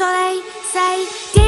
So they say.